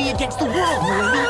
me against the world, Milady.